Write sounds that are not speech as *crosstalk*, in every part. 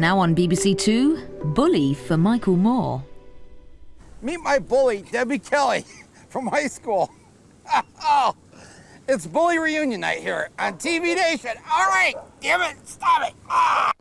Now on BBC Two, Bully for Michael Moore. Meet my bully, Debbie Kelly, *laughs* from high school. *laughs* oh, it's bully reunion night here on TV Nation. All right, damn it, stop it. Ah!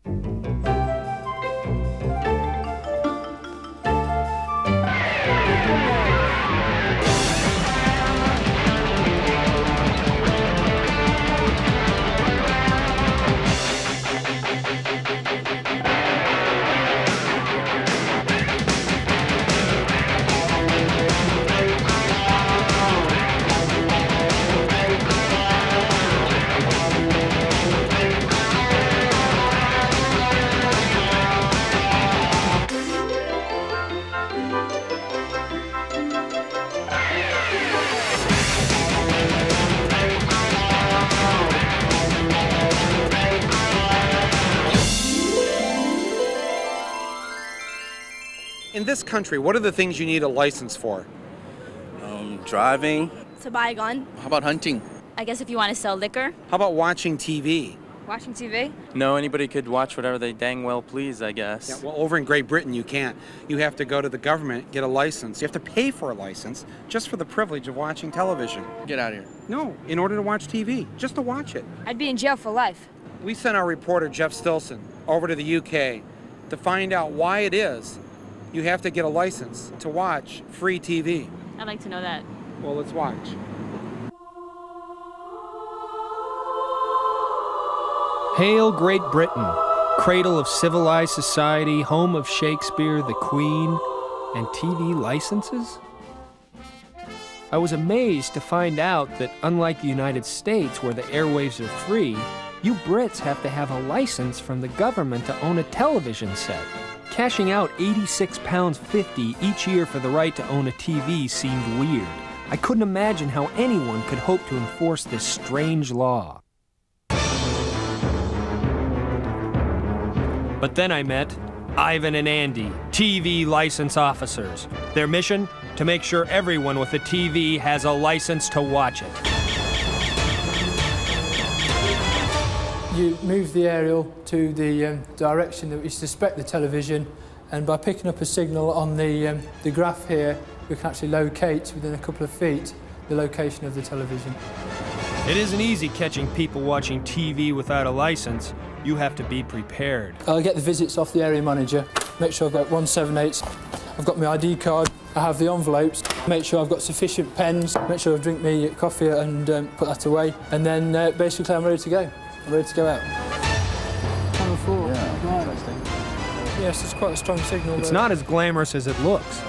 In this country, what are the things you need a license for? Um, driving. To buy a gun. How about hunting? I guess if you want to sell liquor. How about watching TV? Watching TV. No, anybody could watch whatever they dang well please, I guess. Yeah, well, over in Great Britain, you can't. You have to go to the government, get a license. You have to pay for a license just for the privilege of watching television. Get out of here. No, in order to watch TV, just to watch it. I'd be in jail for life. We sent our reporter, Jeff Stilson, over to the UK to find out why it is you have to get a license to watch free TV. I'd like to know that. Well, let's watch. Hail, Great Britain, cradle of civilized society, home of Shakespeare, the Queen, and TV licenses? I was amazed to find out that, unlike the United States, where the airwaves are free, you Brits have to have a license from the government to own a television set. Cashing out £86.50 each year for the right to own a TV seemed weird. I couldn't imagine how anyone could hope to enforce this strange law. But then I met Ivan and Andy, TV license officers. Their mission? To make sure everyone with a TV has a license to watch it. You move the aerial to the um, direction that we suspect the television, and by picking up a signal on the, um, the graph here, we can actually locate within a couple of feet the location of the television. It isn't easy catching people watching TV without a license. You have to be prepared. I'll get the visits off the area manager, make sure I've got 178s, I've got my ID card, I have the envelopes, make sure I've got sufficient pens, make sure I drink me coffee and um, put that away, and then uh, basically I'm ready to go. I'm ready to go out. Channel 4. Yeah, right. interesting. Yes, it's quite a strong signal. It's not as glamorous as it looks.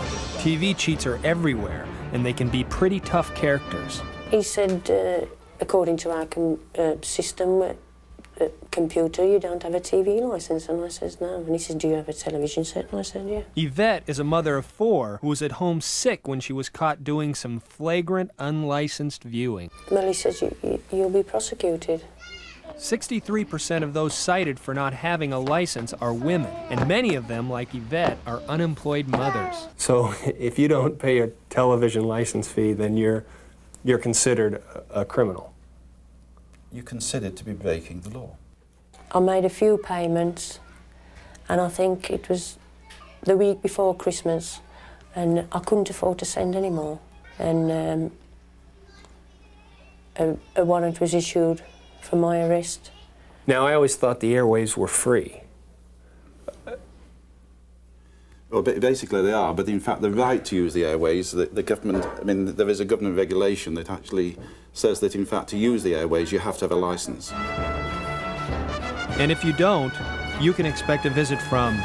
TV cheats are everywhere, and they can be pretty tough characters. He said, uh, according to our uh, system, uh, computer, you don't have a TV license. And I says, no. And he says, do you have a television set? And I said, yeah. Yvette is a mother of four who was at home sick when she was caught doing some flagrant, unlicensed viewing. Well, he says, you, you, you'll be prosecuted. 63% of those cited for not having a license are women, and many of them, like Yvette, are unemployed mothers. So *laughs* if you don't pay a television license fee, then you're, you're considered a, a criminal. You're considered to be breaking the law. I made a few payments, and I think it was the week before Christmas, and I couldn't afford to send any more. And um, a, a warrant was issued for my arrest. Now, I always thought the airwaves were free. Well, basically they are, but in fact the right to use the airways, the, the, government, I mean, there is a government regulation that actually says that in fact to use the airways you have to have a licence. And if you don't, you can expect a visit from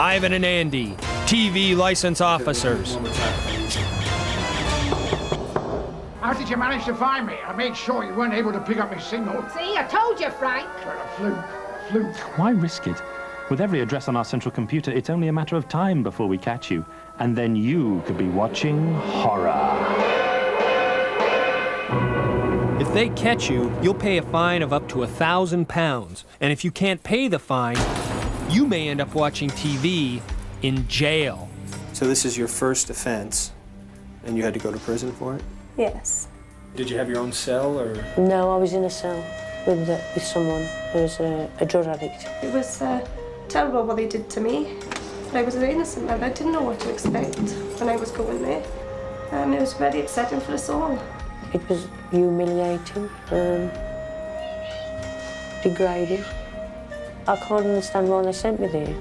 Ivan and Andy, TV license officers. How did you manage to find me? I made sure you weren't able to pick up my signal. See, I told you, Frank. Well, a fluke, a fluke. Why risk it? With every address on our central computer, it's only a matter of time before we catch you. And then you could be watching horror. If they catch you, you'll pay a fine of up to a thousand pounds. And if you can't pay the fine, you may end up watching TV in jail. So this is your first offense, and you had to go to prison for it? Yes. Did you have your own cell, or? No, I was in a cell. with, uh, with someone who's a, a drug addict. It was uh, terrible what they did to me. But I was an innocent man. I didn't know what to expect when I was going there. And it was very upsetting for us all. It was humiliating, um, degrading. I can't understand why they sent me there.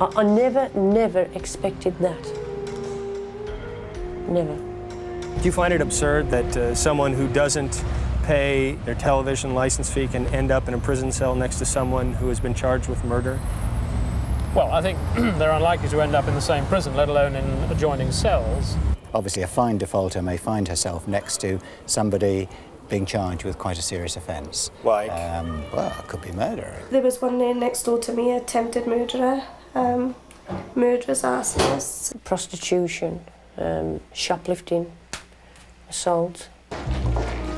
I, I never, never expected that. Never. Do you find it absurd that uh, someone who doesn't pay their television license fee can end up in a prison cell next to someone who has been charged with murder? Well, I think *clears throat* they're unlikely to end up in the same prison, let alone in adjoining cells. Obviously, a fine defaulter may find herself next to somebody being charged with quite a serious offence. Like? Um, well, it could be murder. There was one there next door to me, attempted murderer, um, murderers, arsonists. Prostitution, um, shoplifting, assault.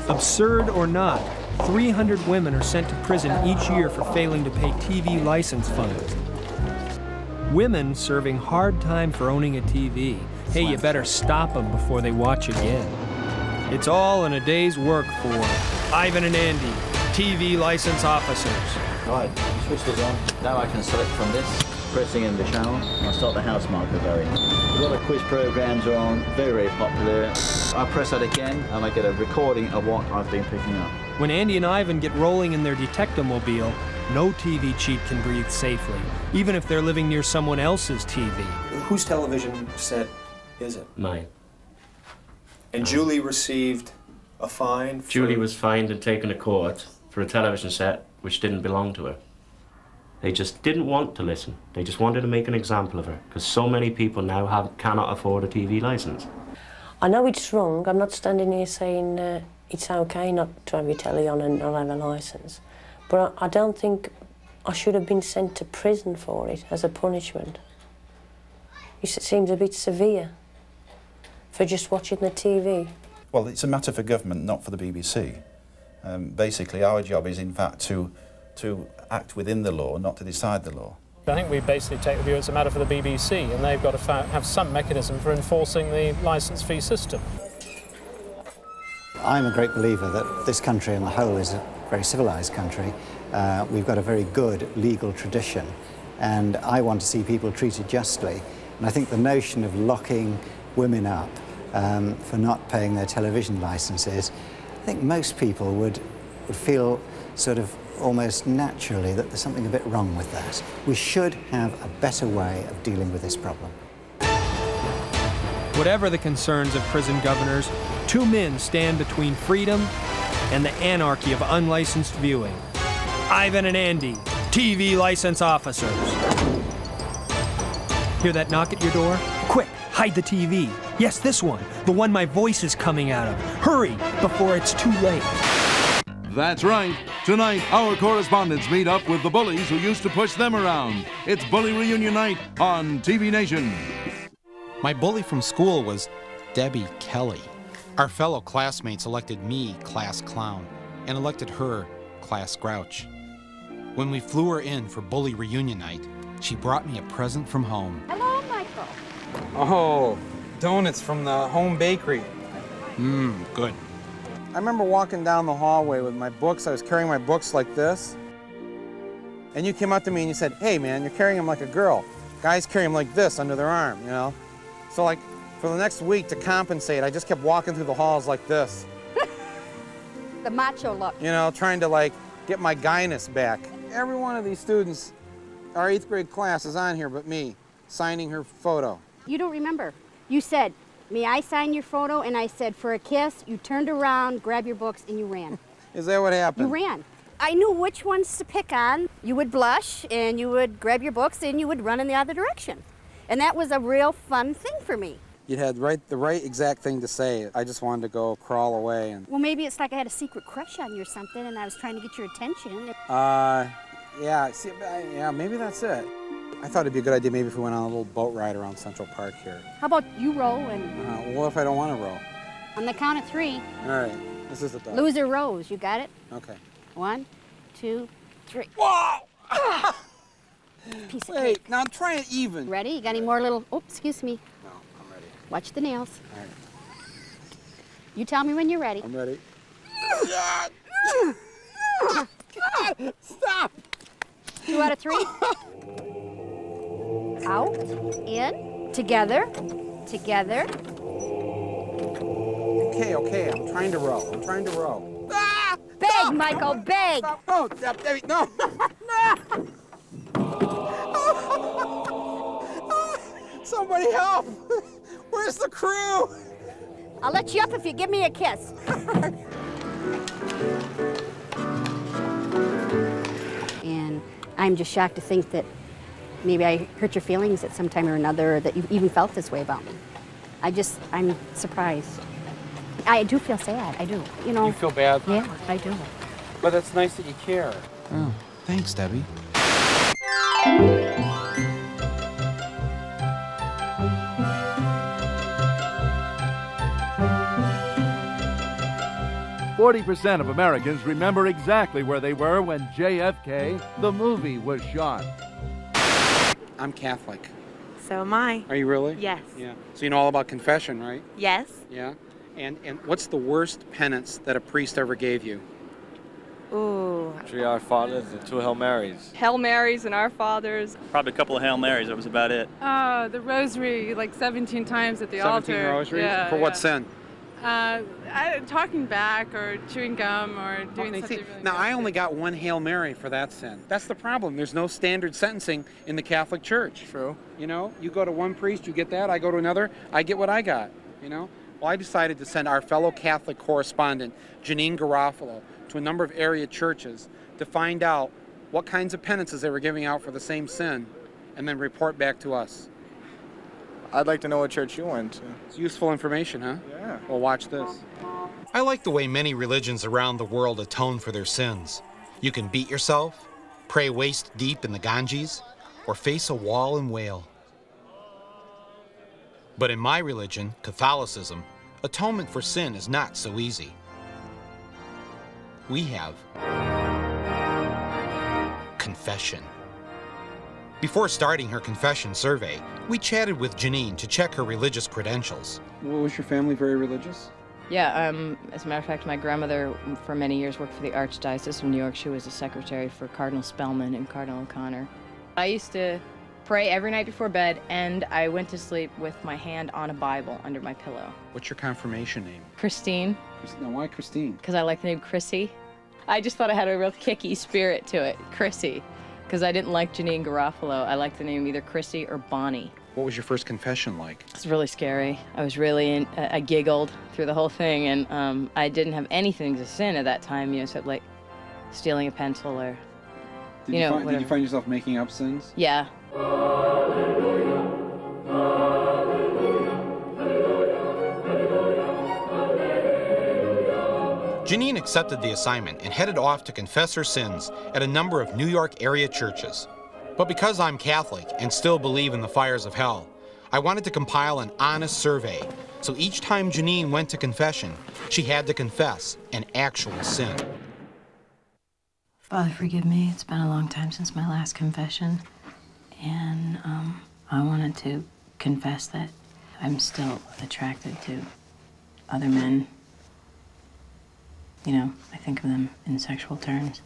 Absurd or not, 300 women are sent to prison each year for failing to pay TV license funds. Women serving hard time for owning a TV. Hey, you better stop them before they watch again. It's all in a day's work for Ivan and Andy, TV license officers. Right, switch this on. Now I can select from this, pressing in the channel. I'll start the house marker going. A lot of quiz programs are on, very, very popular. I press that again and I get a recording of what I've been picking up. When Andy and Ivan get rolling in their detectomobile, no TV cheat can breathe safely, even if they're living near someone else's TV. Whose television set is it? Mine. And Julie received a fine? For... Julie was fined and taken to court for a television set which didn't belong to her. They just didn't want to listen. They just wanted to make an example of her because so many people now have cannot afford a TV license. I know it's wrong. I'm not standing here saying uh, it's okay not to have your telly on and not have a licence. But I, I don't think I should have been sent to prison for it as a punishment. It seems a bit severe for just watching the TV. Well, it's a matter for government, not for the BBC. Um, basically, our job is, in fact, to, to act within the law, not to decide the law. I think we basically take the view it's a matter for the BBC, and they've got to have some mechanism for enforcing the licence fee system. I'm a great believer that this country on the whole is a very civilised country. Uh, we've got a very good legal tradition, and I want to see people treated justly. And I think the notion of locking women up um, for not paying their television licenses, I think most people would, would feel sort of almost naturally that there's something a bit wrong with that. We should have a better way of dealing with this problem. Whatever the concerns of prison governors, two men stand between freedom and the anarchy of unlicensed viewing. Ivan and Andy, TV license officers. Hear that knock at your door? Quick, hide the TV. Yes, this one, the one my voice is coming out of. Hurry, before it's too late. That's right. Tonight, our correspondents meet up with the bullies who used to push them around. It's Bully Reunion Night on TV Nation. My bully from school was Debbie Kelly. Our fellow classmates elected me class clown and elected her class grouch. When we flew her in for Bully Reunion Night, she brought me a present from home. Hello, Michael. Oh, donuts from the home bakery. Mmm, good. I remember walking down the hallway with my books. I was carrying my books like this. And you came up to me and you said, hey man, you're carrying them like a girl. Guys carry them like this under their arm, you know? So like, for the next week to compensate, I just kept walking through the halls like this. *laughs* the macho look. You know, trying to like get my guyness back. Every one of these students, our eighth grade class is on here but me, signing her photo. You don't remember. You said, may I sign your photo? And I said, for a kiss, you turned around, grabbed your books, and you ran. *laughs* Is that what happened? You ran. I knew which ones to pick on. You would blush, and you would grab your books, and you would run in the other direction. And that was a real fun thing for me. You had right the right exact thing to say. I just wanted to go crawl away and. Well, maybe it's like I had a secret crush on you or something, and I was trying to get your attention. Uh, yeah. See, yeah, maybe that's it. I thought it'd be a good idea maybe if we went on a little boat ride around Central Park here. How about you row and? Uh, well, what if I don't want to row? On the count of three. All right. This is the dog. Loser rows. You got it? Okay. One, two, three. Whoa! Piece of Wait, cake. now I'm trying it even. Ready? You got any more little? Oh, excuse me. No, I'm ready. Watch the nails. All right. You tell me when you're ready. I'm ready. God, *laughs* stop! Two out of three. *laughs* Out, in, together, together. Okay, okay, I'm trying to row. I'm trying to row. Ah! Beg, ah! Michael, beg. Oh, *laughs* no, Debbie, *laughs* no. Somebody help! *laughs* Where's the crew? I'll let you up if you give me a kiss. and I'm just shocked to think that maybe I hurt your feelings at some time or another, or that you even felt this way about me. I just, I'm surprised. I do feel sad. I do. You know. You feel bad? Yeah, I do. But it's nice that you care. Oh, thanks, Debbie. Forty percent of Americans remember exactly where they were when JFK, the movie, was shot. I'm Catholic. So am I. Are you really? Yes. Yeah. So you know all about confession, right? Yes. Yeah. And and what's the worst penance that a priest ever gave you? Ooh. Three Our Fathers and two Hail Marys. Hail Marys and Our Fathers. Probably a couple of Hail Marys. That was about it. Uh, the rosary like 17 times at the 17 altar. rosaries? Yeah, For what sin? Uh, I, talking back or chewing gum or doing See, something really now I only got one Hail Mary for that sin. That's the problem. There's no standard sentencing in the Catholic Church. True. You know, you go to one priest, you get that. I go to another, I get what I got. You know. Well, I decided to send our fellow Catholic correspondent, Janeane Garofalo, to a number of area churches to find out what kinds of penances they were giving out for the same sin, and then report back to us. I'd like to know what church you went to. It's useful information, huh? Yeah. Well, watch this. I like the way many religions around the world atone for their sins. You can beat yourself, pray waist deep in the Ganges, or face a wall and wail. But in my religion, Catholicism, atonement for sin is not so easy. We have confession. Before starting her confession survey, we chatted with Janeane to check her religious credentials. Well, was your family very religious? Yeah, um, as a matter of fact, my grandmother for many years worked for the Archdiocese of New York. She was a secretary for Cardinal Spellman and Cardinal O'Connor. I used to pray every night before bed, and I went to sleep with my hand on a Bible under my pillow. What's your confirmation name? Christine, Now, why Christine? because I like the name Chrissy. I just thought it had a real kicky spirit to it, Chrissy, because I didn't like Janeane Garofalo. I liked the name either Chrissy or Bonnie. What was your first confession like? It was really scary. I was really, in, I I giggled through the whole thing, and um, I didn't have anything to sin at that time, you know, except like stealing a pencil or, Did you know, find, did you find yourself making up sins? yeah. Janeane accepted the assignment and headed off to confess her sins at a number of New York area churches. But because I'm Catholic and still believe in the fires of hell, I wanted to compile an honest survey. So each time Janeane went to confession, she had to confess an actual sin. Father, forgive me. It's been a long time since my last confession. And um, I wanted to confess that I'm still attracted to other men. You know, I think of them in sexual terms.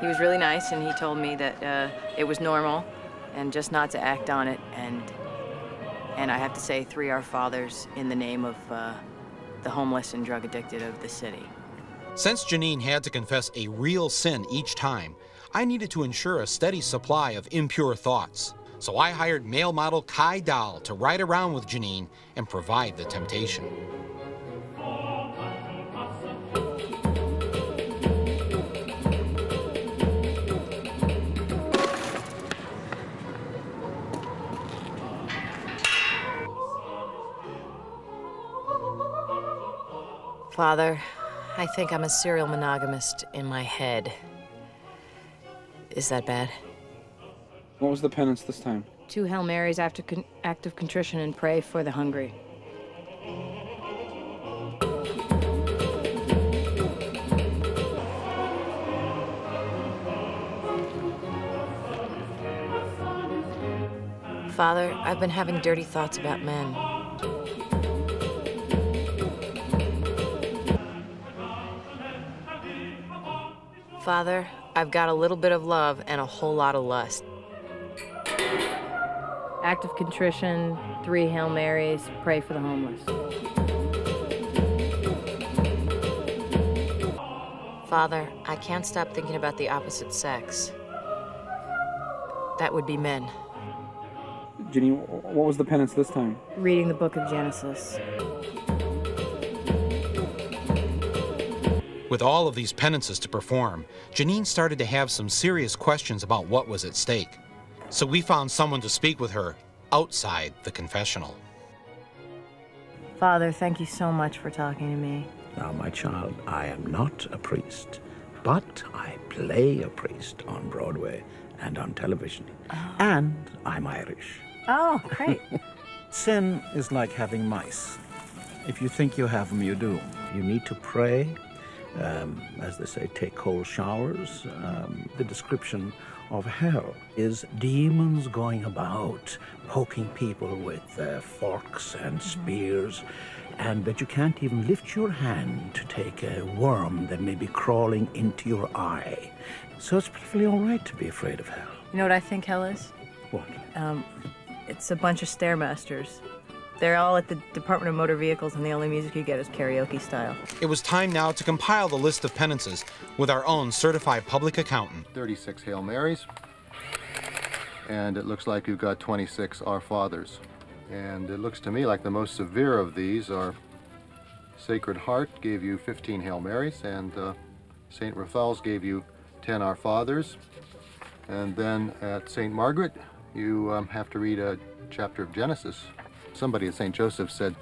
He was really nice, and he told me that uh, it was normal and just not to act on it. And, and I have to say three Our Fathers in the name of uh, the homeless and drug addicted of the city. Since Janeane had to confess a real sin each time, I needed to ensure a steady supply of impure thoughts. So I hired male model Kai Dahl to ride around with Janeane and provide the temptation. Father, I think I'm a serial monogamist in my head. Is that bad? What was the penance this time? Two Hail Marys after con- act of contrition and pray for the hungry. Father, I've been having dirty thoughts about men. Father, I've got a little bit of love and a whole lot of lust. Act of contrition, three Hail Marys, pray for the homeless. Father, I can't stop thinking about the opposite sex. That would be men. Ginny, what was the penance this time? Reading the book of Genesis. With all of these penances to perform, Janeane started to have some serious questions about what was at stake. So we found someone to speak with her outside the confessional. Father, thank you so much for talking to me. Now, my child, I am not a priest, but I play a priest on Broadway and on television. And I'm Irish. Oh, great. *laughs* Sin is like having mice. If you think you have them, you do. You need to pray, um, as they say, take cold showers. Um, the description of hell is demons going about poking people with uh, forks and spears, and that you can't even lift your hand to take a worm that may be crawling into your eye. So it's perfectly all right to be afraid of hell. You know what I think hell is? What? Um, it's a bunch of stairmasters. They're all at the Department of Motor Vehicles, and the only music you get is karaoke style. It was time now to compile the list of penances with our own certified public accountant. 36 Hail Marys. And it looks like you've got 26 Our Fathers. And it looks to me like the most severe of these are Sacred Heart gave you 15 Hail Marys, and uh, St. Raphael's gave you 10 Our Fathers. And then at St. Margaret, you um, have to read a chapter of Genesis. Somebody at St. Joseph said,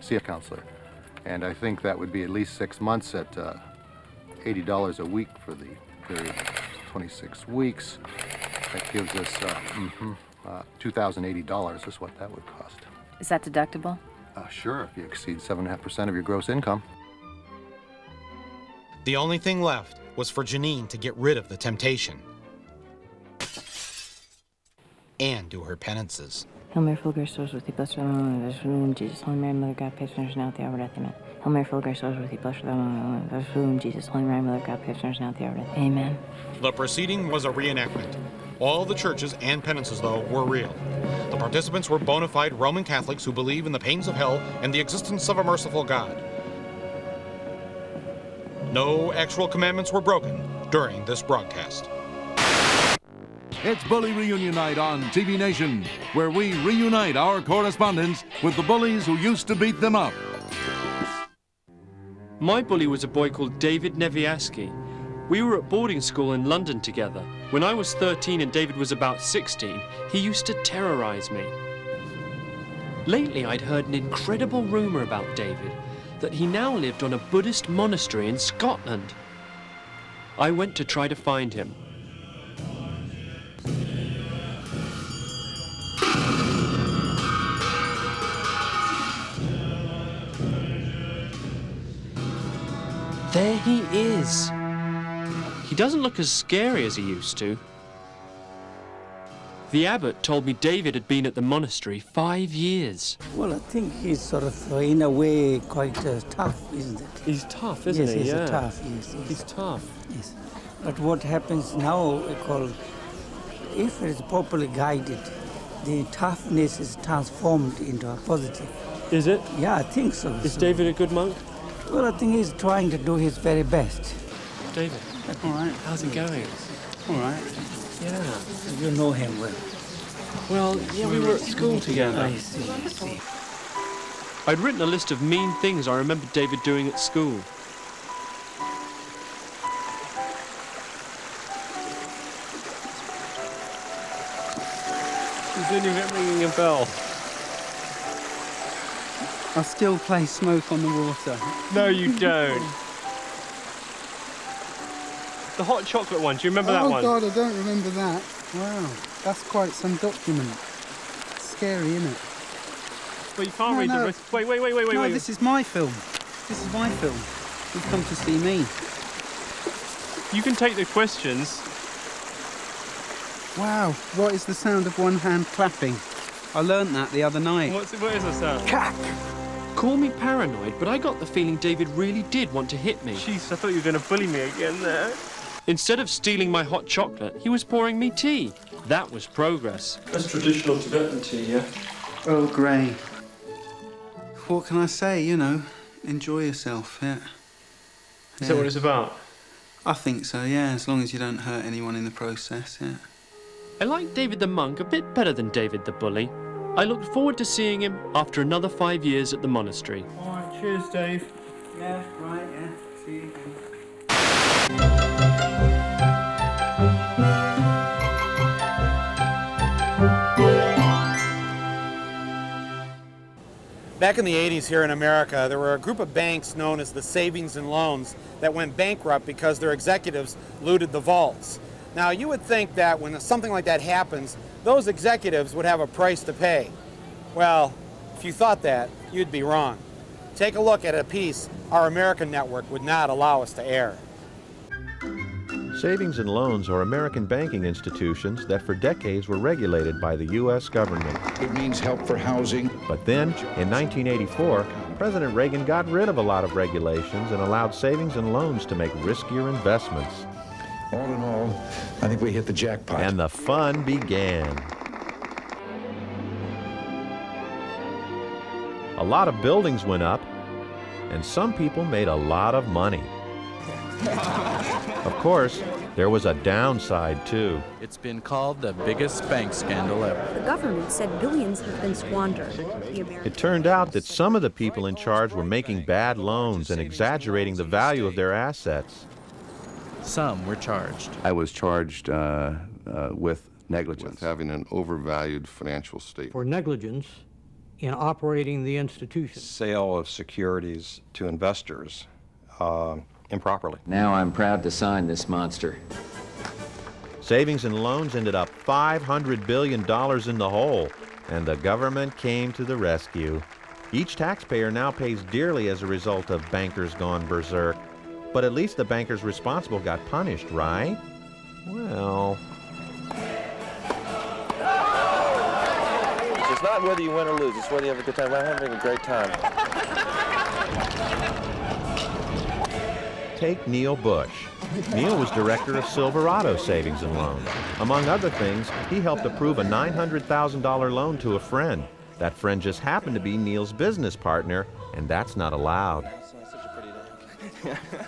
see a counselor. And I think that would be at least six months at uh, $80 a week for the period, 26 weeks. That gives us uh, mhm, uh, $2,080 is what that would cost. Is that deductible? Uh, sure, if you exceed 7.5% of your gross income. The only thing left was for Janeane to get rid of the temptation and do her penances. Hail Mary, full of grace, with thee, blessed art thou among women, womb, Jesus. Holy Mary, Mother of God, pray for now at the hour of death. Amen. Hail Mary, full grace, with thee, blessed art thou among women, blessed Jesus. Holy Mary, Mother of God, pray for sinners now at the hour of death. Amen. The proceeding was a reenactment. All the churches and penances, though, were real. The participants were bona fide Roman Catholics who believe in the pains of hell and the existence of a merciful God. No actual commandments were broken during this broadcast. It's Bully Reunion Night on TV Nation, where we reunite our correspondents with the bullies who used to beat them up. My bully was a boy called David Neviaski. We were at boarding school in London together. When I was 13 and David was about 16, he used to terrorize me. Lately, I'd heard an incredible rumor about David that he now lived on a Buddhist monastery in Scotland. I went to try to find him. There he is. He doesn't look as scary as he used to. The abbot told me David had been at the monastery five years. Well, I think he's sort of, in a way, quite uh, tough, isn't it? He's tough, isn't yes, he? He's Yeah. tough, yes, yes. He's tough. Yes. But what happens now, we call, if it is properly guided, the toughness is transformed into a positive. Is it? Yeah, I think so. Is So- David a good monk? Well, I think he's trying to do his very best. David. All right. How's it going? All right. Yeah. You know him well. Well, yeah, we were at school together. I see, I see. I'd written a list of mean things I remembered David doing at school. You didn't even ringing a bell. I still play Smoke on the Water. No, you don't. The hot chocolate one. Do you remember that oh one? God, I don't remember that. Wow, that's quite some document. Scary, isn't it? Well, you can't No, read no. the rest. Wait, wait, wait, wait, wait. no, wait. this is my film. This is my film. You've come to see me. You can take the questions. Wow, what is the sound of one hand clapping? I learned that the other night. What's what is the sound? Call me paranoid, but I got the feeling David really did want to hit me. Jeez, I thought you were going to bully me again there. Instead of stealing my hot chocolate, he was pouring me tea. That was progress. That's traditional Tibetan tea, yeah? Oh, Earl Grey. What can I say, you know? Enjoy yourself, yeah. Is that what it's about? I think so, yeah, as long as you don't hurt anyone in the process, yeah. I like David the monk a bit better than David the bully. I looked forward to seeing him after another five years at the monastery. All right, cheers, Dave. Yeah, right, yeah. See you again. Back in the 80s here in America, there were a group of banks known as the Savings and Loans that went bankrupt because their executives looted the vaults. Now, you would think that when something like that happens, those executives would have a price to pay. Well, if you thought that, you'd be wrong. Take a look at a piece our American network would not allow us to air. Savings and loans are American banking institutions that for decades were regulated by the U.S. government. It means help for housing. But then, in 1984, President Reagan got rid of a lot of regulations and allowed savings and loans to make riskier investments. All in all, I think we hit the jackpot. And the fun began. A lot of buildings went up, and some people made a lot of money. Of course, there was a downside too. It's been called the biggest bank scandal ever. The government said billions have been squandered. It turned out that some of the people in charge were making bad loans and exaggerating the value of their assets. Some were charged. I was charged uh, uh, with negligence. With having an overvalued financial statement. For negligence in operating the institution. Sale of securities to investors uh, improperly. Now I'm proud to sign this monster. Savings and loans ended up $500 billion in the hole, and the government came to the rescue. Each taxpayer now pays dearly as a result of bankers gone berserk. But at least the bankers responsible got punished, right? Well, It's not whether you win or lose, it's whether you have a good time. I'm having a great time. take Neil Bush. Neil was director of Silverado Savings and Loan. Among other things, he helped approve a $900,000 loan to a friend. That friend just happened to be Neil's business partner, and that's not allowed.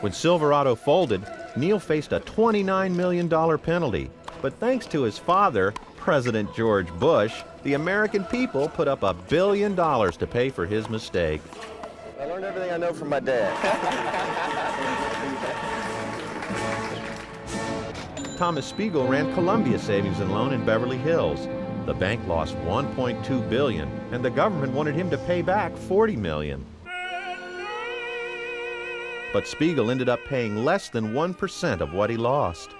When Silverado folded, Neil faced a $29 million penalty. But thanks to his father, President George Bush, the American people put up a billion dollars to pay for his mistake. I learned everything I know from my dad. *laughs* Thomas Spiegel ran Columbia Savings and Loan in Beverly Hills. The bank lost 1.2 billion, and the government wanted him to pay back 40 million. But Spiegel ended up paying less than 1% of what he lost.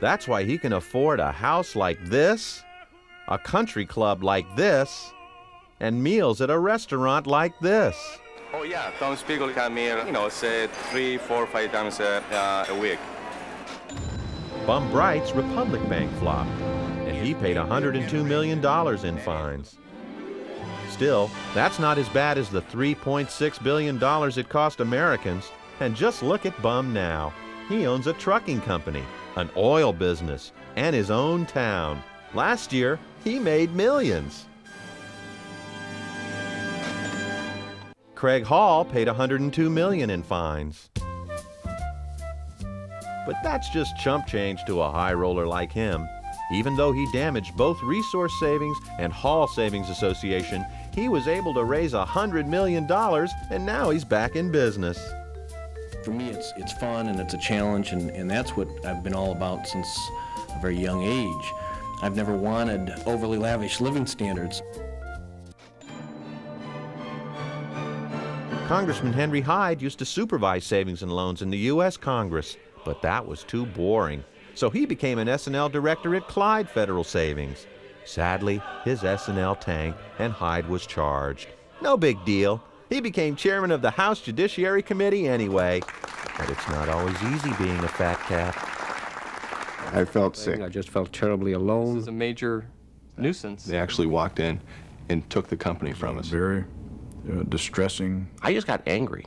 That's why he can afford a house like this, a country club like this, and meals at a restaurant like this. Oh yeah, Tom Spiegel come here, you know, say three, four, five times a, uh, a week. Bum Bright's Republic Bank flopped, and he paid $102 million in fines. Still, that's not as bad as the $3.6 billion it cost Americans. And just look at Bum now. He owns a trucking company, an oil business, and his own town. Last year, he made millions. Craig Hall paid 102 million in fines. But that's just chump change to a high roller like him. Even though he damaged both Resource Savings and Hall Savings Association, he was able to raise $100 million and now he's back in business. For me, it's, it's fun and it's a challenge, and, and that's what I've been all about since a very young age. I've never wanted overly lavish living standards. Congressman Henry Hyde used to supervise savings and loans in the U.S. Congress, but that was too boring. So he became an S&L director at Clyde Federal Savings. Sadly, his S&L tanked and Hyde was charged. No big deal. He became chairman of the House Judiciary Committee anyway. But it's not always easy being a fat cat. I felt sick. I just felt terribly alone. This is a major nuisance. They actually walked in and took the company from us. Very uh, distressing. I just got angry.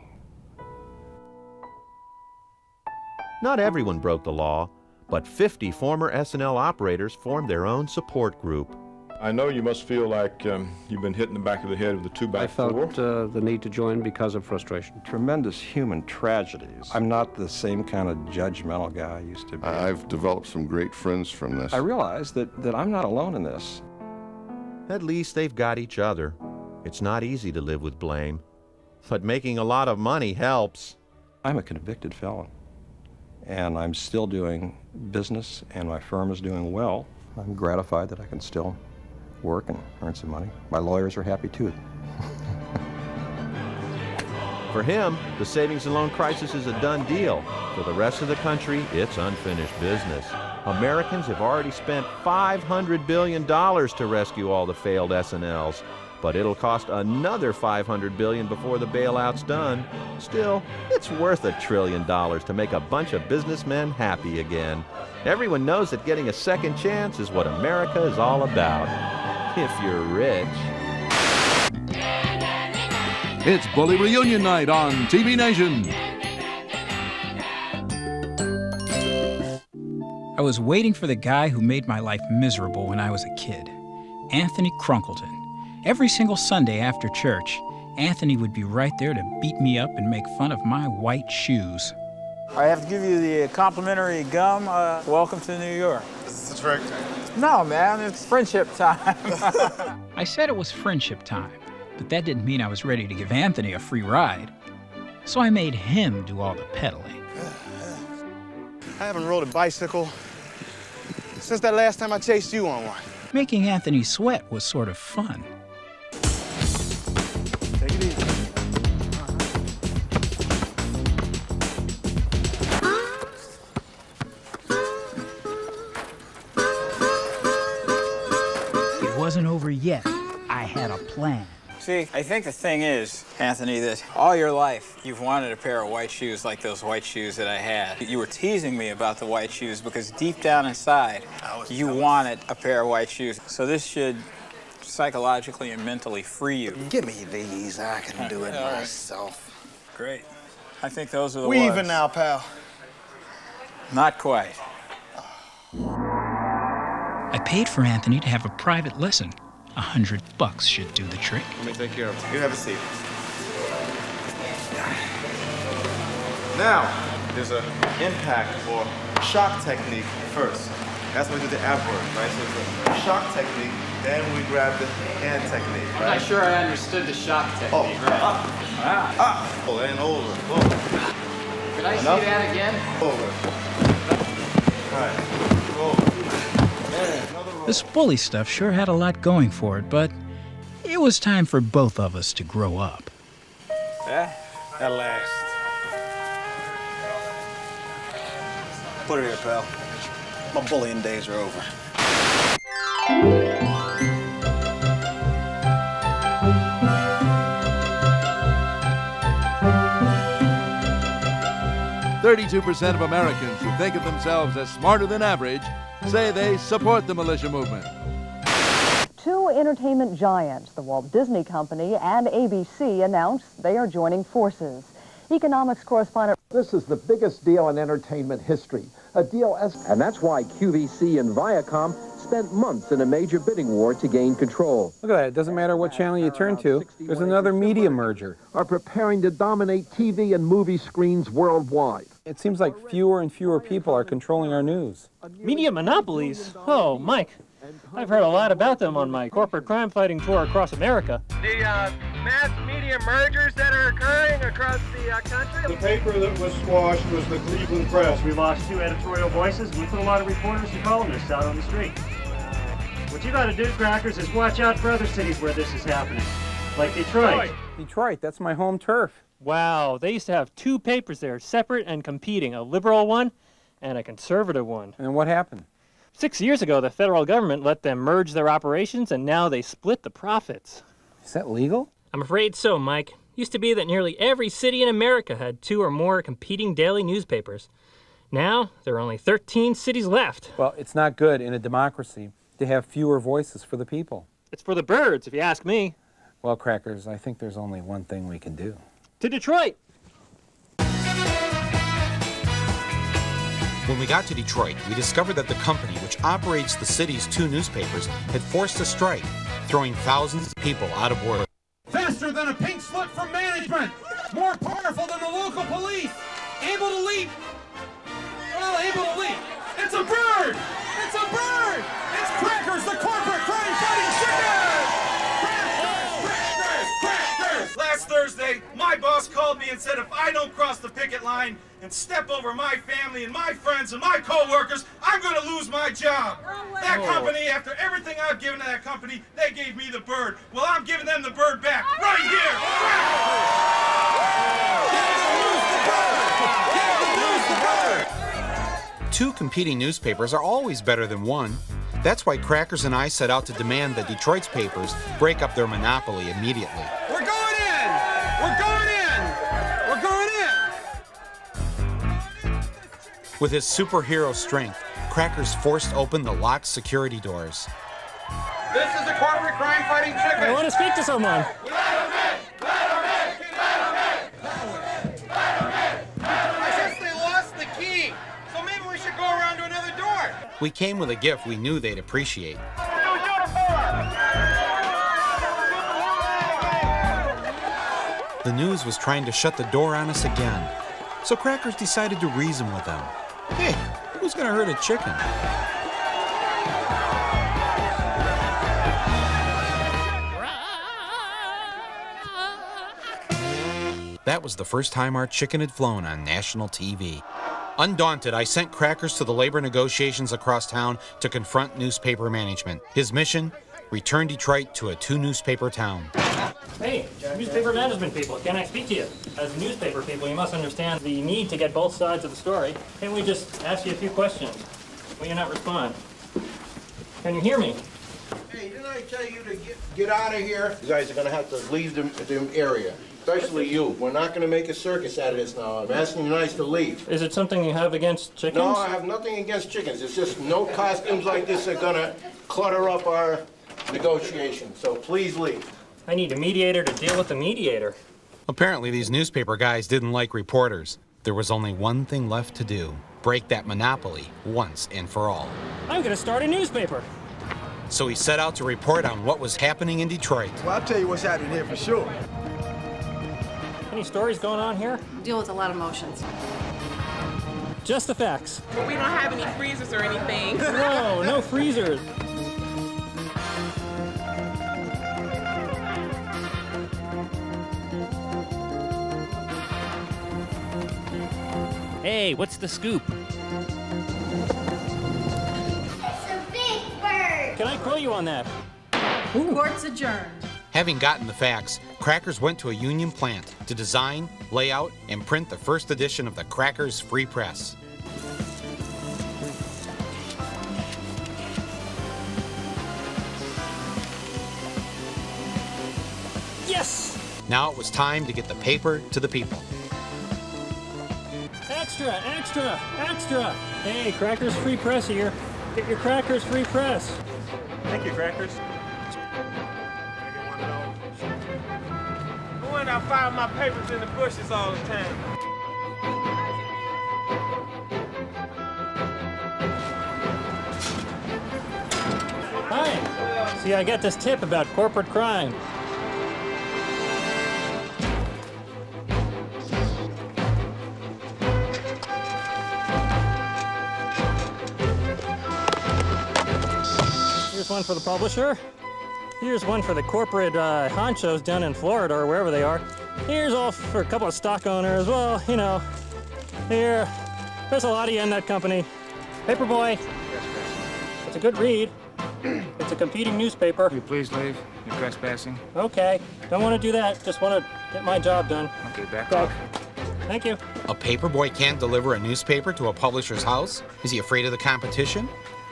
Not everyone broke the law, but 50 former S&L operators formed their own support group. I know you must feel like um, you've been hit in the back of the head with a two by I four. felt uh, the need to join because of frustration. Tremendous human tragedies. I'm not the same kind of judgmental guy I used to be. I've developed some great friends from this. I realize that, that I'm not alone in this. At least they've got each other. It's not easy to live with blame, but making a lot of money helps. I'm a convicted felon, and I'm still doing business, and my firm is doing well. I'm gratified that I can still work and earn some money. My lawyers are happy too. *laughs* For him, the savings and loan crisis is a done deal. For the rest of the country, it's unfinished business. Americans have already spent $500 billion to rescue all the failed S&Ls, but it'll cost another 500 billion before the bailout's done. Still, it's worth a trillion dollars to make a bunch of businessmen happy again. Everyone knows that getting a second chance is what America is all about. If you're rich. It's Bully Reunion Night on TV Nation. I was waiting for the guy who made my life miserable when I was a kid, Anthony Crunkleton. Every single Sunday after church, Anthony would be right there to beat me up and make fun of my white shoes. I have to give you the complimentary gum. Uh, welcome to New York. Is this a trick? No, man, it's friendship time. *laughs* I said it was friendship time, but that didn't mean I was ready to give Anthony a free ride. So I made him do all the pedaling. I haven't rode a bicycle since that last time I chased you on one. Making Anthony sweat was sort of fun. Wasn't over yet. I had a plan. See, I think the thing is, Anthony, that all your life you've wanted a pair of white shoes like those white shoes that I had. You were teasing me about the white shoes because deep down inside, you wanted a pair of white shoes. So this should psychologically and mentally free you. Give me these. I can do it All right. myself. Great. I think those are the We ones. even now, pal. Not quite. I paid for Anthony to have a private lesson. A hundred bucks should do the trick. Let me take care of it. You have a seat. Now, there's an impact or shock technique first. That's when we do the ab work, right? So it's a shock technique, then we grab the hand technique, I'm not sure I understood the shock technique. Oh, right. up, Ah. up, oh, and over, boom. Could I Enough? see that again? Over. All right, over. This bully stuff sure had a lot going for it, but it was time for both of us to grow up. Yeah, at last. Put it here, pal. My bullying days are over. Thirty-two percent of Americans who think of themselves as smarter than average say they support the militia movement. Two entertainment giants, the Walt Disney Company and ABC, announced they are joining forces. Economics correspondent This is the biggest deal in entertainment history. A deal as... And that's why QVC and Viacom spent months in a major bidding war to gain control. Look at that. It doesn't matter what channel you turn to. There's another media merger. are preparing to dominate TV and movie screens worldwide. It seems like fewer and fewer people are controlling our news. Media monopolies? Oh, Mike. I've heard a lot about them on my corporate crime fighting tour across America. The uh, mass media mergers that are occurring across the uh, country. The paper that was squashed was the Cleveland Press. We lost two editorial voices. We put a lot of reporters and columnists out on the street. What you got to do, Crackers, is watch out for other cities where this is happening, like Detroit. Detroit, that's my home turf. Wow, they used to have two papers there, separate and competing, a liberal one and a conservative one. And what happened? Six years ago, the federal government let them merge their operations, and now they split the profits. Is that legal? I'm afraid so, Mike. Used to be that nearly every city in America had two or more competing daily newspapers. Now, there are only 13 cities left. Well, it's not good in a democracy to have fewer voices for the people. It's for the birds, if you ask me. Well, Crackers, I think there's only one thing we can do. To Detroit! When we got to Detroit, we discovered that the company, which operates the city's two newspapers, had forced a strike, throwing thousands of people out of work. Faster than a pink slip from management. More powerful than the local police. Able to leap. Well, able to leap. And said if I don't cross the picket line and step over my family and my friends and my co-workers, I'm going to lose my job. That company, after everything I've given to that company, they gave me the bird. Well, I'm giving them the bird back right here. Two competing newspapers are always better than one. That's why Crackers and I set out to demand that Detroit's papers break up their monopoly immediately. With his superhero strength, Crackers forced open the locked security doors. This is the corporate crime fighting chicken. I want to speak to someone. I guess they lost the key. So maybe we should go around to another door. We came with a gift we knew they'd appreciate. The news was trying to shut the door on us again. So Crackers decided to reason with them. Hey, who's gonna hurt a chicken? That was the first time our chicken had flown on national TV. Undaunted, I sent Crackers to the labor negotiations across town to confront newspaper management. His mission? Return Detroit to a two newspaper town. Hey, newspaper management people, can I speak to you? As newspaper people, you must understand the need to get both sides of the story. Can we just ask you a few questions? Will you not respond? Can you hear me? Hey, didn't I tell you to get, get out of here? You guys are gonna have to leave the, the area, especially you. We're not gonna make a circus out of this now. I'm asking you guys to leave. Is it something you have against chickens? No, I have nothing against chickens. It's just no costumes like this are gonna clutter up our negotiations. So please leave. I need a mediator to deal with the mediator. Apparently, these newspaper guys didn't like reporters. There was only one thing left to do break that monopoly once and for all. I'm gonna start a newspaper. So he set out to report on what was happening in Detroit. Well, I'll tell you what's happening here for sure. Any stories going on here? Deal with a lot of emotions. Just the facts. But we don't have any freezers or anything. No, no freezers. Hey, what's the scoop? It's a big bird. Can I call you on that? Court's adjourned. Having gotten the facts, Crackers went to a union plant to design, lay out, and print the first edition of the Crackers Free Press. Yes! Now it was time to get the paper to the people. Extra, extra, extra. Hey, Crackers Free Press here. Get your Crackers Free Press. Thank you, Crackers. When I find my papers in the bushes all the time. Hi. See, I got this tip about corporate crime. One for the publisher. Here's one for the corporate uh, honchos down in Florida or wherever they are. Here's all for a couple of stock owners. Well, you know, here, there's a lot of you in that company. Paperboy. It's a good read. *clears throat* It's a competing newspaper. Will you please leave? You're trespassing. Okay. Don't want to do that. Just want to get my job done. Okay, back Back. off. Thank you. A paperboy can't deliver a newspaper to a publisher's house? Is he afraid of the competition?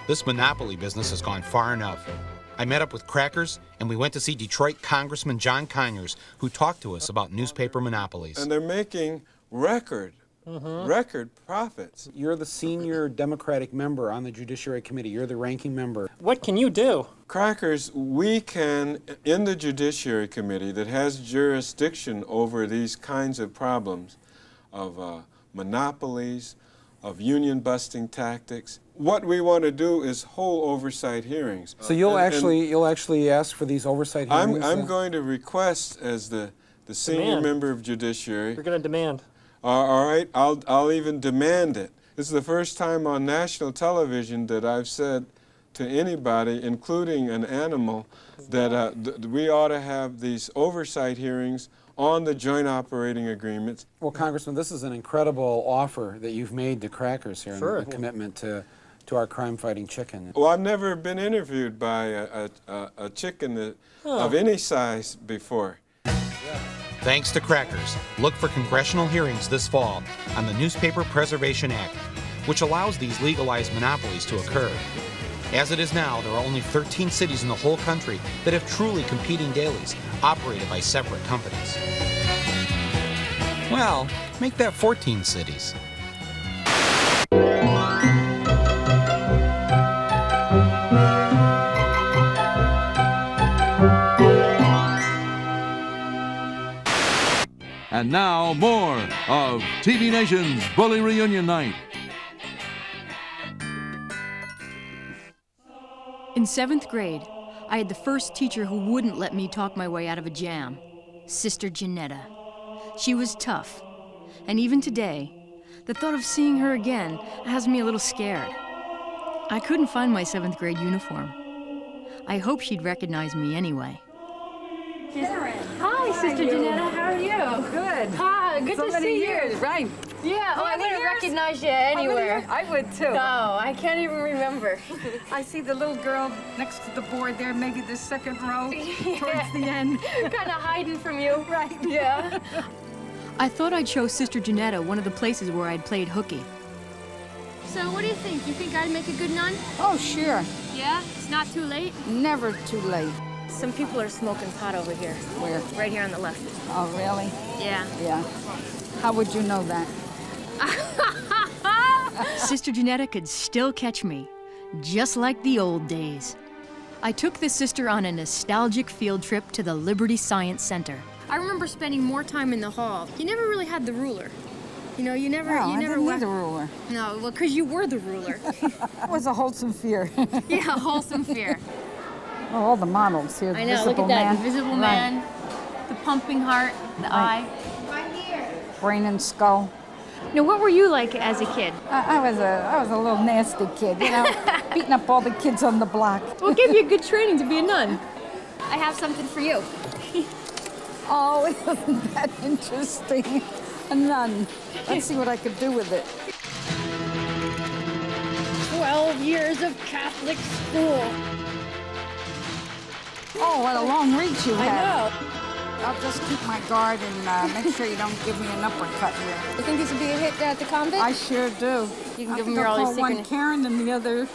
This monopoly business has gone far enough. I met up with Crackers, and we went to see Detroit Congressman John Conyers, who talked to us about newspaper monopolies. And they're making record, record profits. You're the senior Democratic member on the Judiciary Committee. You're the ranking member. What can you do? Crackers, we can, in the Judiciary Committee that has jurisdiction over these kinds of problems of uh, monopolies, of union busting tactics. What we want to do is whole oversight hearings. So you'll And- and actually you'll actually ask for these oversight I'm, hearings. I'm uh, going to request as the, the senior Demand. member of judiciary. You're going to demand. Uh, all right, I'll, I'll even demand it. This is the first time on national television that I've said to anybody, including an animal, that uh, th- we ought to have these oversight hearings on the joint operating agreements. Well, Congressman, this is an incredible offer that you've made to Crackers here, Sure. and the commitment to, to our crime-fighting chicken. Well, I've never been interviewed by a, a, a, a chicken that, Oh. of any size before. Thanks to Crackers, look for congressional hearings this fall on the Newspaper Preservation Act, which allows these legalized monopolies to occur. As it is now, there are only 13 cities in the whole country that have truly competing dailies operated by separate companies. Well, make that 14 cities. And now, more of TV Nation's Bully Reunion Night. In seventh grade, I had the first teacher who wouldn't let me talk my way out of a jam Sister Janetta. She was tough, and even today, the thought of seeing her again has me a little scared. I couldn't find my seventh grade uniform. I hope she'd recognize me anyway. Hi, Sister Janetta. How are you? Good. Hi, good So to many see years, you. right. Yeah, oh, I wouldn't recognize you anywhere. I would too. No, I can't even remember. *laughs* I see the little girl next to the board there, maybe the second row *laughs* towards the end. *laughs* kind of hiding from you. Right. Yeah. I thought I'd show Sister Janetta one of the places where I'd played hooky. So, what do you think? You think I'd make a good nun? Oh, sure. Yeah? It's not too late? Never too late. Some people are smoking pot over here. Where? Right here on the left. Oh, really? Yeah. Yeah. How would you know that? *laughs* Sister Janetta could still catch me, just like the old days. I took the sister on a nostalgic field trip to the Liberty Science Center. I remember spending more time in the hall. You never really had the ruler. You know, you never, No, you I never didn't wa- need a ruler. No, well, because you were the ruler. *laughs* it was a wholesome fear. *laughs* yeah, wholesome fear. Oh, all the models here. I the know. Look at that. Man. The visible Right. man, the pumping heart, the Right. eye. Right here. Brain and skull. Now, what were you like as a kid? I, I was a I was a little nasty kid, you know, *laughs* beating up all the kids on the block. Well, it gave you a *laughs* good training to be a nun. I have something for you. *laughs* Oh, isn't that interesting? A nun. Let's see what I could do with it. Twelve years of Catholic school. Oh, what a long reach you I have. I'll just keep my guard and uh, make sure you don't give me an uppercut here. You think this would be a hit at the convent? I sure do. You can I give think them your I'll all call these one Karen and the other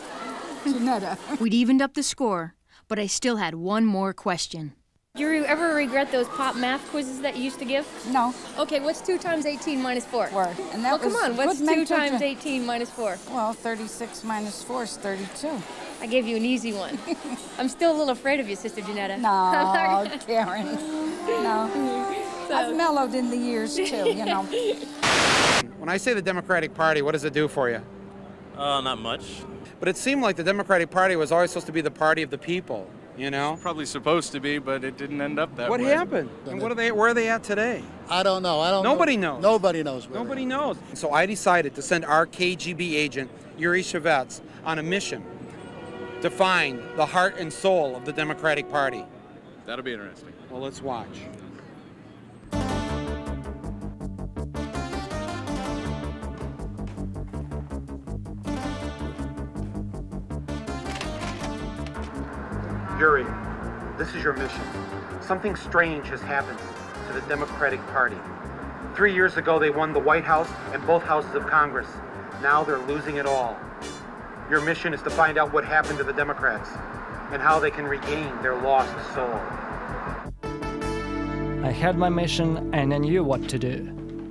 Janetta. We'd evened up the score, but I still had one more question. Do you ever regret those pop math quizzes that you used to give? No. Okay, what's 2 times 18 minus 4? Word. And that well, come was on, what's 2 times tra- 18 minus 4? Well, 36 minus 4 is 32. I gave you an easy one. *laughs* I'm still a little afraid of you, Sister Janetta. No, *laughs* Karen. No. I've mellowed in the years too, you know. *laughs* When I say the Democratic Party, what does it do for you? Uh, not much. But it seemed like the Democratic Party was always supposed to be the party of the people, you know? Probably supposed to be, but it didn't end up that What way. What happened? And what are they? Where are they at today? I don't know. I don't. Nobody know. knows. Nobody knows. where Nobody knows. So I decided to send our KGB agent Yuri Shvets on a mission to find the heart and soul of the Democratic Party. That'll be interesting. Well, let's watch. Yuri, this is your mission. Something strange has happened to the Democratic Party. Three years ago, they won the White House and both houses of Congress. Now they're losing it all. Your mission is to find out what happened to the Democrats and how they can regain their lost soul. I had my mission and I knew what to do.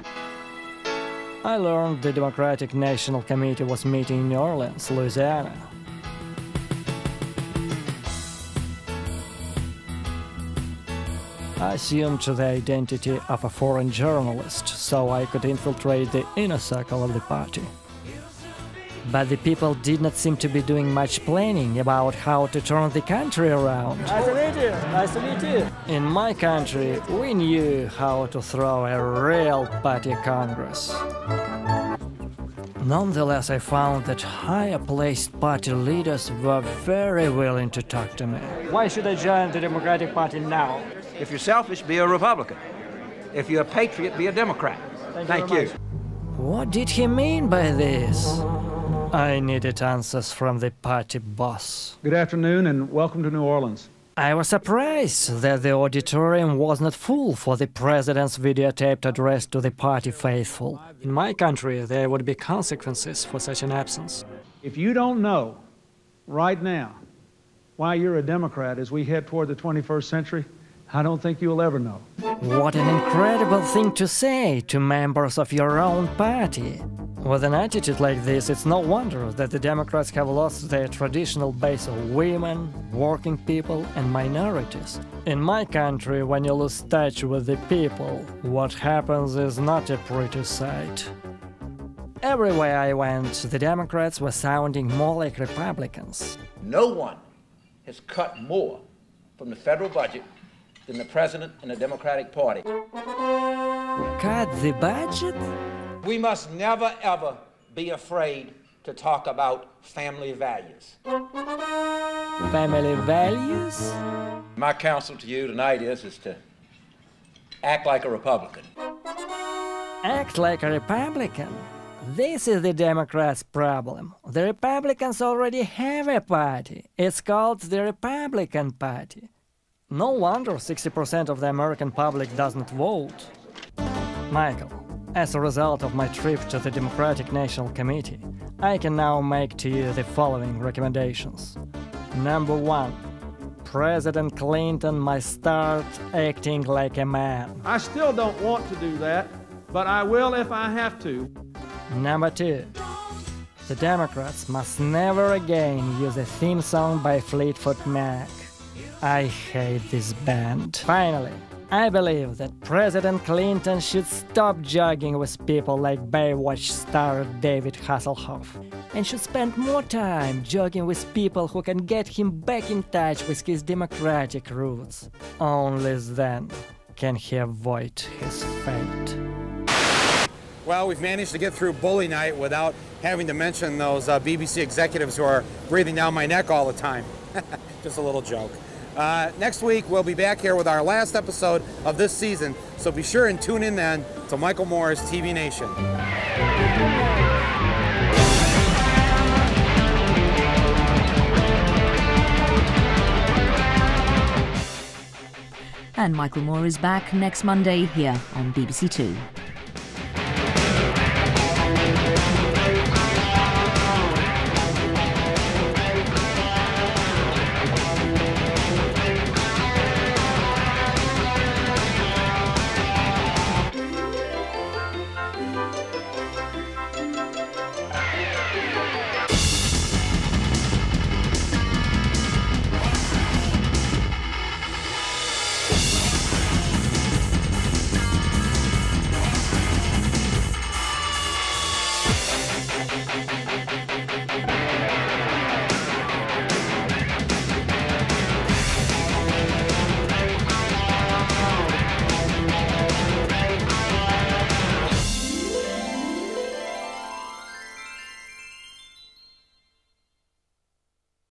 I learned the Democratic National Committee was meeting in New Orleans, Louisiana. Assumed the identity of a foreign journalist so I could infiltrate the inner circle of the party. But the people did not seem to be doing much planning about how to turn the country around. Nice to meet you. Nice to meet you. In my country, we knew how to throw a real party congress. Nonetheless, I found that higher placed party leaders were very willing to talk to me. Why should I join the Democratic Party now? If you're selfish, be a Republican. If you're a patriot, be a Democrat. Thank, Thank you. you. What did he mean by this? I needed answers from the party boss. Good afternoon and welcome to New Orleans. I was surprised that the auditorium was not full for the president's videotaped address to the party faithful. In my country, there would be consequences for such an absence. If you don't know right now why you're a Democrat as we head toward the 21st century, I don't think you'll ever know. What an incredible thing to say to members of your own party. With an attitude like this, it's no wonder that the Democrats have lost their traditional base of women, working people, and minorities. In my country, when you lose touch with the people, what happens is not a pretty sight. Everywhere I went, the Democrats were sounding more like Republicans. No one has cut more from the federal budget than the president and the Democratic Party. Cut the budget? We must never, ever be afraid to talk about family values. Family values? My counsel to you tonight is, is to act like a Republican. Act like a Republican? This is the Democrats' problem. The Republicans already have a party. It's called the Republican Party. No wonder 60% of the American public doesn't vote. Michael, as a result of my trip to the Democratic National Committee, I can now make to you the following recommendations. Number one, President Clinton must start acting like a man. I still don't want to do that, but I will if I have to. Number two, the Democrats must never again use a theme song by Fleetwood Mac. I hate this band. Finally, I believe that President Clinton should stop jogging with people like Baywatch star David Hasselhoff and should spend more time jogging with people who can get him back in touch with his democratic roots. Only then can he avoid his fate. Well, we've managed to get through bully night without having to mention those uh, BBC executives who are breathing down my neck all the time. *laughs* Just a little joke. Uh, next week, we'll be back here with our last episode of this season, so be sure and tune in then to Michael Moore's TV Nation. And Michael Moore is back next Monday here on BBC Two.